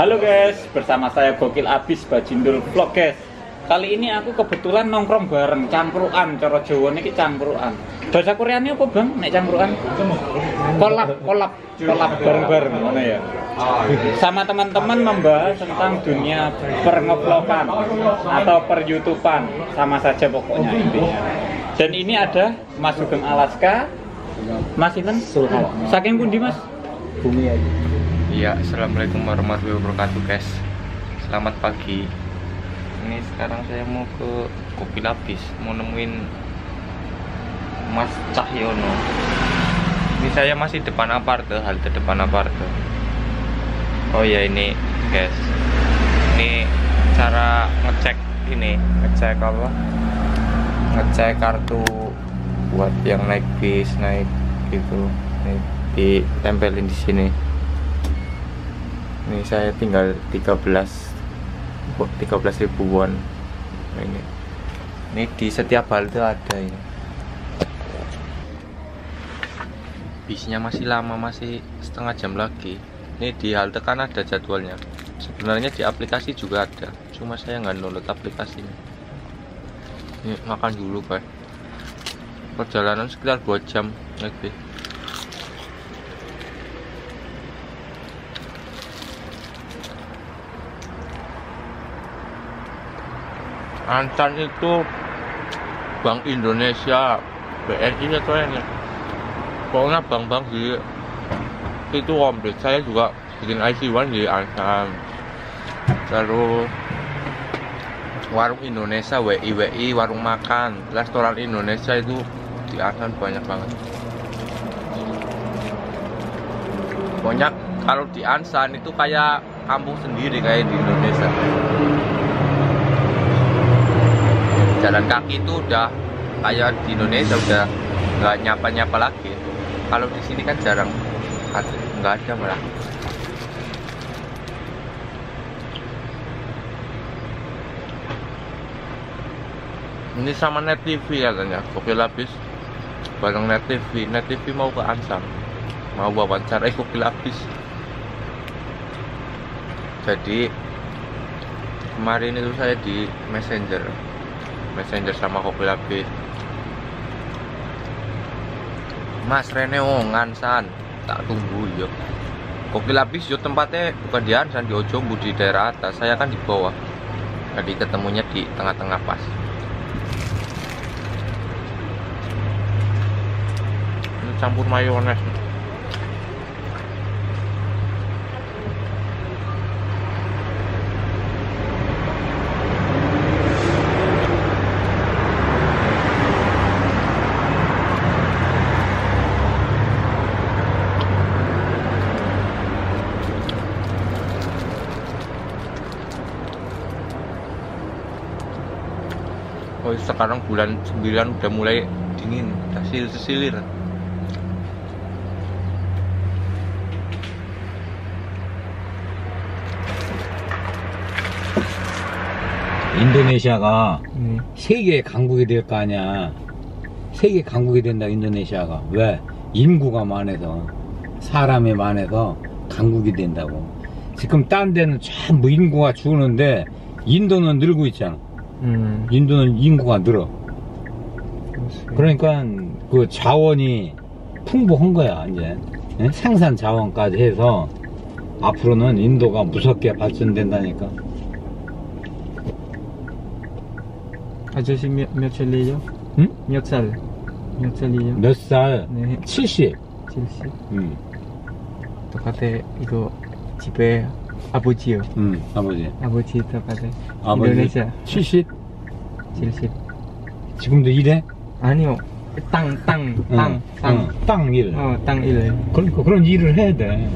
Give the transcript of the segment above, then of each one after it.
Halo guys, bersama saya Gokil Abis Bajindul Vlog guys. Kali ini aku kebetulan nongkrong bareng cangkruan, cara Jawa niki cangkruan. Bahasa Koreanya apa bang? Nek cangkruan? Kolab, kolab, kolab bareng-bareng mana ya? Sama teman-teman membahas tentang dunia pernevlogan atau per YouTubean, sama saja pokoknya intinya. Dan ini ada Mas Sugeng Alaska, Mas Ivan, saking pundi Mas? Bumi aja Iya, assalamualaikum warahmatullahi wabarakatuh guys. Selamat pagi. Ini sekarang saya mau ke Kopi Lapis, mau nemuin Mas Cahyono. Ini saya masih depan aparte, halte depan aparte. Oh ya ini guys, ini cara ngecek ini, ngecek apa? Ngecek kartu buat yang naik bis, naik gitu. Nih, ditempelin di sini. Ini saya tinggal 13 13 ribu won. Nah, ini. Ini di setiap halte ada ini. Bisnya masih lama masih setengah jam lagi. Ini di halte kan ada jadwalnya. Sebenarnya di aplikasi juga ada cuma saya nggak download aplikasinya. Ini makan dulu guys perjalanan sekitar 2 jam lebih Ansan itu Bank Indonesia BNI atau ini pokoknya bank-bank di itu komplit saya juga bikin IC1 di Ansan terus warung Indonesia WI WI warung makan. Restoran Indonesia itu di Ansan banyak banget. Pokoknya kalau di Ansan itu kayak kampung sendiri kayak di Indonesia jalan kaki itu udah kayak di Indonesia udah nggak nyapa-nyapa lagi. Kalau di sini kan jarang. Nggak ada malah. Ini sama Net TV katanya Kopi Lapis. Bareng Net TV Net TV mau ke Ansam mau wawancara eh Kopi Lapis. Jadi kemarin itu saya di Messenger messenger sama kopi lapis Mas Rene Ongan san tak tunggu yuk kopi lapis yuk tempatnya bukan di Ansan di Ojombu di daerah atas. Saya kan di bawah. Jadi ketemunya di tengah-tengah pas. Ini campur mayones sekarang bulan 9 udah mulai dingin, udah silir-silir. 인도네시아가 음. 세계 강국이 될 거 아니야. 세계 강국이 된다 인도네시아가. 왜? 인구가 많아서 사람이 많아서 강국이 된다고. 지금 딴 데는 전부 인구가 줄는데 인도는 늘고 있잖아 음. 인도는 인구가 늘어 그러니까 그 자원이 풍부한 거야 이제 예? 생산 자원까지 해서 앞으로는 인도가 무섭게 발전된다니까 아저씨 몇, 몇 살이에요? 응? 몇 살? 몇 살이에요? 몇 살? 네, 70 70. 음, 똑같아. 이거 집에 아버지요. 음, 아버지 아버지 똑같아. 아버지 인도네시아 70 70. 지금도 일해? 아니요. 땅, 땅, 땅, 땅. 응, 땅 일. 어, 땅 일. 그러니까 그런 일을 해야 돼.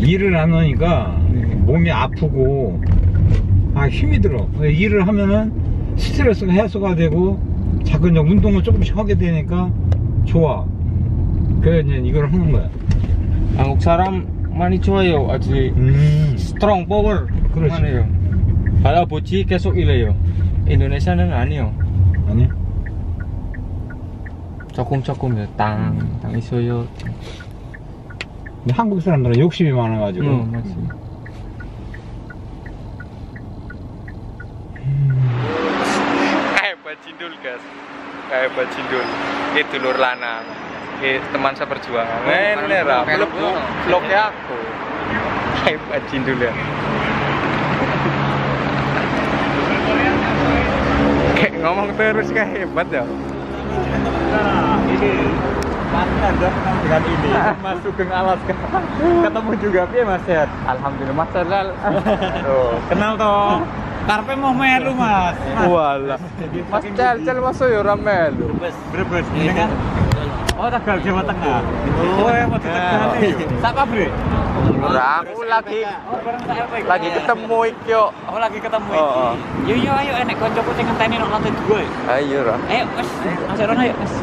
일을 안 하니까 네. 몸이 아프고 아 힘이 들어. 일을 하면은 스트레스가 해소가 되고 자꾸 이제 운동을 조금씩 하게 되니까 좋아. 그래 이제 이걸 하는 거야. 한국 사람 많이 좋아요. 아주 음, 스트롱 파워. 그렇지. 하네요. kalau 아버지 계속 일해요. 인도네시아는 아니요. 아니? 조금 조금요. 땅, 땅 있어요. 근데 한국 사람들은 욕심이 많아가지고 어, 맞지. kayak bajindul guys kayak bajindul itu dulur lanang ini teman seperjuangan ini lah vlog vlognya aku. Kayak bajindul ya. Kayak ngomong terus kayak hebat ya. Datang dengan ini Mas Sugeng Alaska ketemu juga piye Mas? Sehat? Alhamdulillah mas tuh. Kenal toh karpe mau melu Mas. Wala mas Cal Cal masuk ya ramelu Brebes. Ini kan Oh Tegal Jawa Tengah Oh yang mau di Tegal nih Sapa bre Ora, aku lagi Oh iki? lagi ketemu iki yo Oh lagi ketemu Oh, oh. iki Yo yo ayo enek kancaku sing ngenteni nang lantai 2 ya. ayo ra Ayo Mas Mas Rono ayo Mas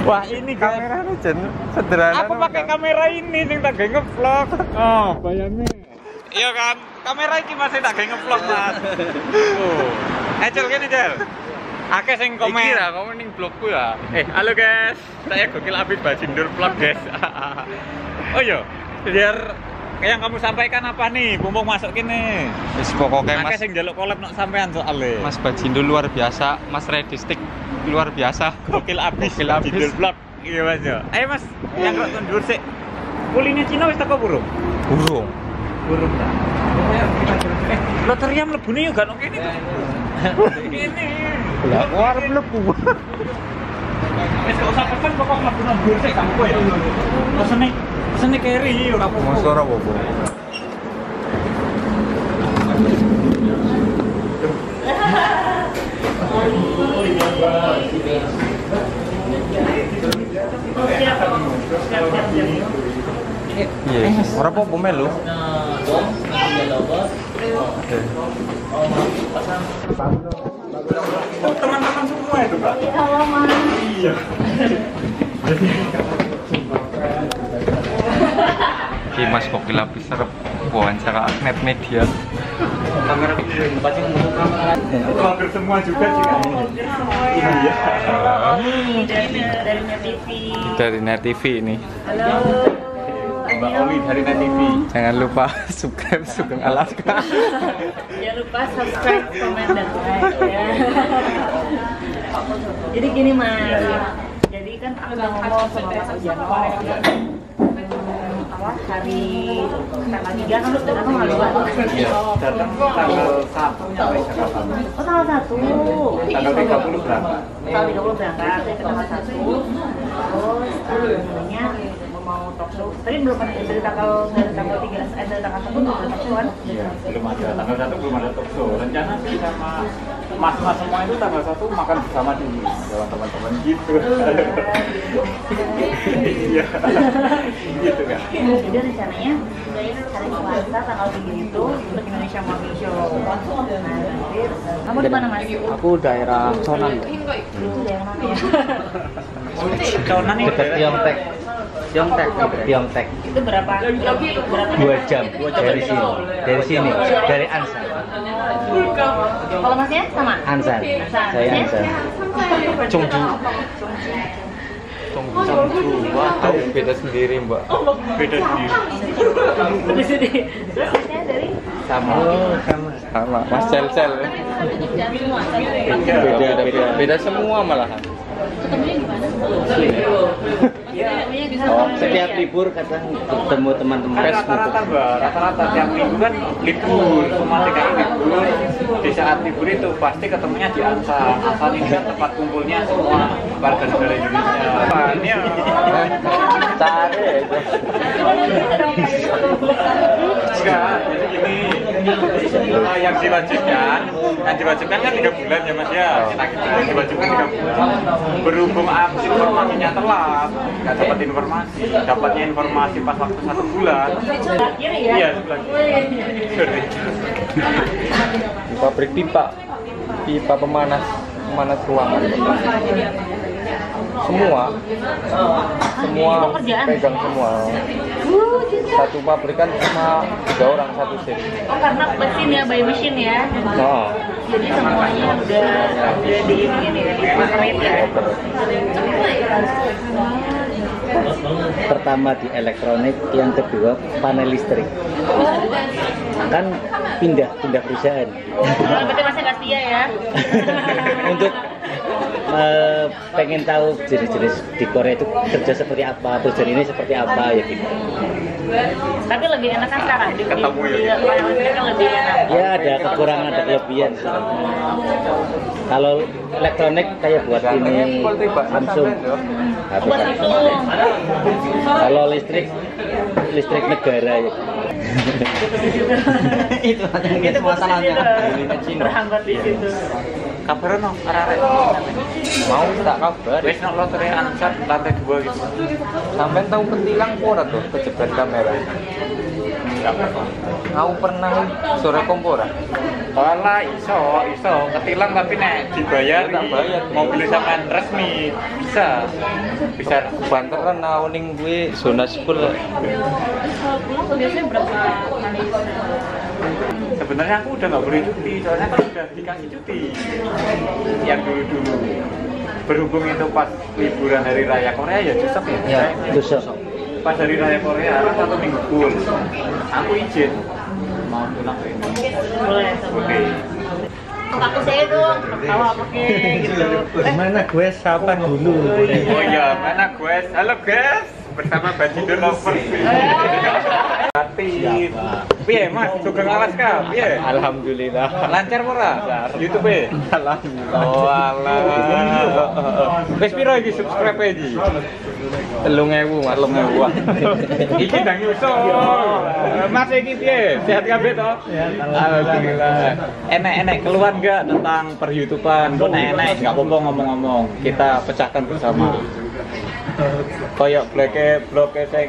Wah ini kan kameranya jen sederhana Aku pakai kamera ini sing tak gawe ngevlog. Oh, bayangnya. Iya kan, kamera iki masih tak gawe ngevlog, Mas. Oh. Eh, Cel kene, Cel. Akeh sing komen. Iki ra kamu ning blogku ya. Eh, halo guys. Saya Gokil Abid Bajindur Vlog, guys. oh iya, biar yang kamu sampaikan apa nih? Mumpung masuk kini. Wis pokoknya Akeh Mas sing njaluk collab nok sampean soalnya. Mas Bajindo luar biasa, Mas Redistik luar biasa. Gokil Abis, Gokil abis. Bajindur Vlog. Iya, Mas. yo. Ayo, Mas. Yang kok mundur sik. Kuliner Cina wis teko burung? Burung. burung ta. Eh, loteria mlebune yo gak to. Kene. Lah, arep mlebu. Wis gak usah pesen pokok mlebu nang dhuwur sik kamu kowe. Pesene pesene keri ora apa-apa. Mas ora apa-apa. Iya, ora apa-apa melu. Oh, teman-teman semua itu, Mas. Iya. Ki Mas Koki lapis serep wawancara net media. Kamera pasti Itu hampir semua juga sih Kak. Iya. Dari Net TV. Dari Net TV ini. Halo. Mbak Oli dari Net TV. Jangan lupa subscribe Sugeng Alaska. Jangan lupa subscribe, komen, dan like ya. Jadi gini Mas. Jadi kan aku udah ngomong sama Mas apa hari tanggal tiga kan udah datang lalu Iya. Datang tanggal 1 nyampe Jakarta. Oh tanggal satu. Tanggal 30 berangkat. Tanggal 30 berangkat, saya ke tanggal satu. Terus eh, Tapi belum ada dari tanggal dari tanggal tiga, eh dari tanggal satu belum ada talk show kan? Iya, belum ada. Tanggal 1 belum ada talk show. Rencana sih sama mas-mas semua itu tanggal 1 makan bersama di sama teman-teman gitu. Iya. gitu kan. Jadi rencananya hari Selasa tanggal 3 itu untuk Indonesia Morning Show. Nanti kamu di mana mas? Aku daerah Sonan, Itu daerah mana ya? Conan ini dekat Tiongtek. Tiongtek, Tiongtek. itu berapa? Berapa? Dua jam dari sini, dari sini, dari Ansan. Kalau masnya sama? Ansan, saya Ansan. Congju. Congju. Wah, tahu beda sendiri, Mbak. beda sendiri. Di sini. Terus dari? Sama. Oh, sama. Sama. Mas Cel Cel. Beda, beda, beda, beda semua malahan. Oh, setiap libur kadang ketemu teman-teman Kan rata-rata mbak, rata-rata tiap minggu kan libur, semua TKI libur. Di saat libur itu pasti ketemunya di Ansan. Ansan ini kan tempat kumpulnya semua warga negara Indonesia. Ya. Cari. enggak, jadi gini. eh, yang diwajibkan, yang diwajibkan kan tiga bulan ya mas ya. Kita kita diwajibkan tiga bulan. Berhubung informasinya telat, nggak dapat informasi. Dapatnya informasi pas waktu satu bulan. Ya? Iya, sebelah kiri. Di pabrik pipa. Pipa pemanas, pemanas ruangan. Semua. Semua pegang semua. Uh, cinta. Satu pabrik kan cuma tiga orang satu shift. Oh karena mesin ya, by machine ya. Oh. Jadi semuanya udah udah di ini ya, di operate ya. Pertama di elektronik, yang kedua panel listrik. Kan pindah pindah perusahaan. Oh, berarti masih ya? Untuk eh, pengen tahu jenis-jenis di Korea itu kerja seperti apa, perusahaan ini seperti apa ya gitu. Tapi lebih enak kan sekarang di Ketemu ya. listrik kan lebih enak. Ya ada kekurangan, ada kelebihan. sih. Kalau elektronik kayak buat ini Samsung. Atau Buat Samsung. Kalau listrik listrik negara ya. itu Itu masalahnya. Berhambat di situ. Kabar no, arek-arek. mau tak kabar Wis nok lotre ansat lantai dua gitu. sampai tahu petilang ora tuh kejebak kamera Aku pernah sore kompora. Wala iso, iso ketilang tapi nek dibayar Tak bayar. mobil sampean resmi bisa. Bisa Banteran aku ning gue zona school. Kalau pulang biasanya berapa kali? Sebenarnya aku udah nggak boleh cuti, soalnya kan udah dikasih cuti yang dulu-dulu. Berhubung itu pas liburan hari raya Korea ya besok ya. Ya, Besok. Pas hari raya Korea kan satu minggu full. Aku izin mau pulang ke ini. Boleh. Oke. Aku saya dong, tahu apa gitu. Eh, Mana gue sapa dulu. Oh iya, mana guys? Halo guys, bersama Bajindo Lovers. Batin. Piye Mas, Sugeng Alaska, piye? Alhamdulillah. Lancar ora? YouTube e? Oh alah. Wis piro iki subscribe iki? Telung ewu mas. Telung ewu. Iki ndang nyusul. Mas iki piye? Sehat kabeh to? Alhamdulillah. Enek-enek keluhan enggak tentang per YouTubean? Kok enek enggak apa-apa ngomong-ngomong. Kita pecahkan bersama. Kayak bloke bloke sing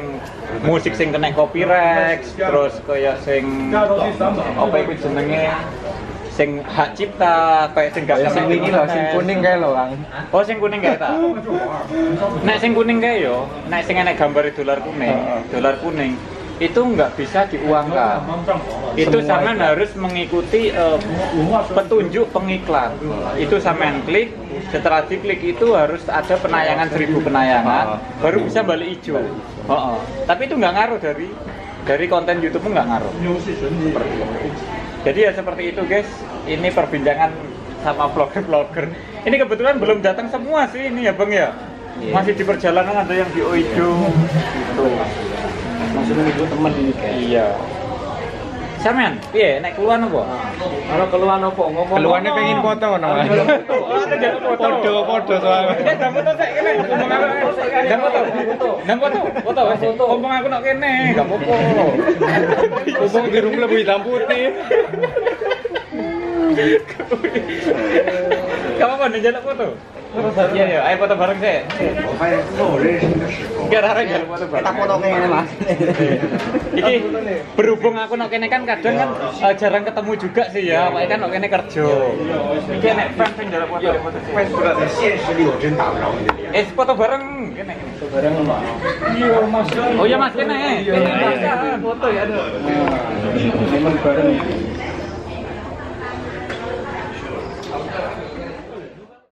musik sing kena copyright, terus kayak sing apa iku jenenge sing hak cipta, kayak sing gak Sing wingi lho, sing kuning kae lho, Kang. Oh, sing kuning kae ta? Nek sing kuning kae yo, nek sing enek gambar dolar kuning, dolar kuning itu nggak bisa diuangkan. Itu sampean iklan. harus mengikuti eh, petunjuk pengiklan. Itu sampean klik, setelah diklik itu harus ada penayangan seribu penayangan, baru bisa balik hijau. Oh, Tapi itu nggak ngaruh dari dari konten YouTube nggak ngaruh. Seperti itu. Jadi ya seperti itu guys. Ini perbincangan sama vlogger-vlogger. Ini kebetulan belum datang semua sih ini ya bang ya. Masih di perjalanan ada yang di Oijo. Gitu. Langsung nunggu temen ini kayak. Iya. Sampean, piye nek keluar apa? Kalau keluar opo ngomong. Keluarnya pengen foto no. Podo podo soalnya. Eh, dan foto saya kene, ngomong aku. Dan foto. Dan foto, foto, foto. Ngomong aku kene, enggak apa-apa. Ngomong di rumah lebih hitam putih. Gak apa-apa, nih jalur foto bagian ya, foto bareng. Enggak ya foto bareng. Kita foto Mas. Iki berhubung aku nok kene kan kadang kan eh, jarang ketemu juga sih ya, pakai kan nok kene kerja. Iki nek foto tahu. Eh foto bareng kene. Foto bareng. Iya Mas. Oh iya Mas kene. Iya, iya, iya. Foto ya. Bareng. Ya.